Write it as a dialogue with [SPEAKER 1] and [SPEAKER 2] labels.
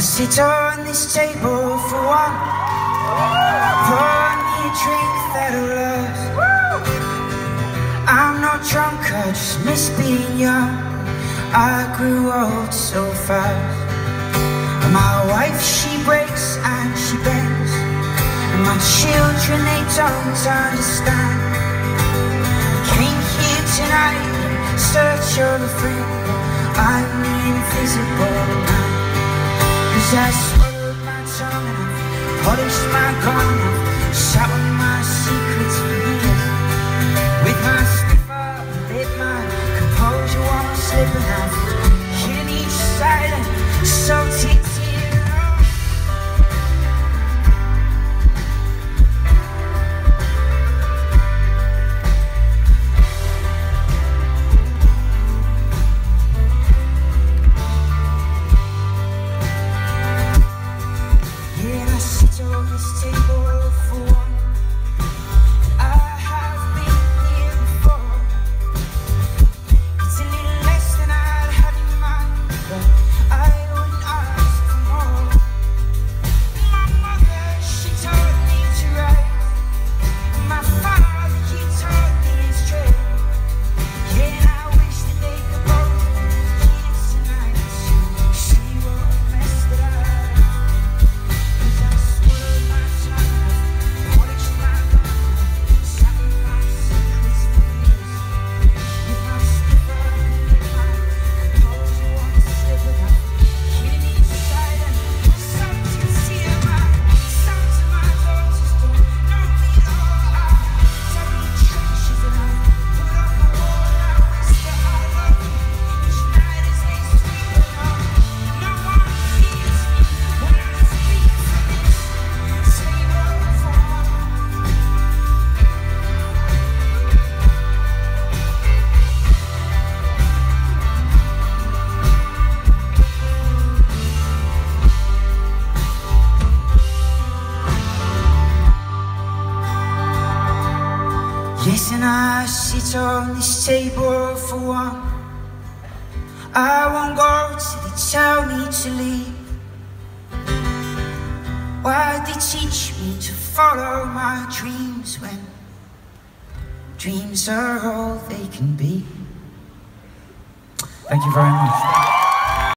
[SPEAKER 1] sit on this table for one. Pour me a drink that'll last. I'm not drunk, I just miss being young. I grew old so fast. My wife, she breaks and she bends. And my children, they don't understand. Came here tonight search of a friend. I'm invisible I swallowed my tongue and I've polished my gun. I've sat on my Yes, and I sit on this table for one. I won't go till they tell me to leave. Why they teach me to follow my dreams when dreams are all they can be? Thank you very much.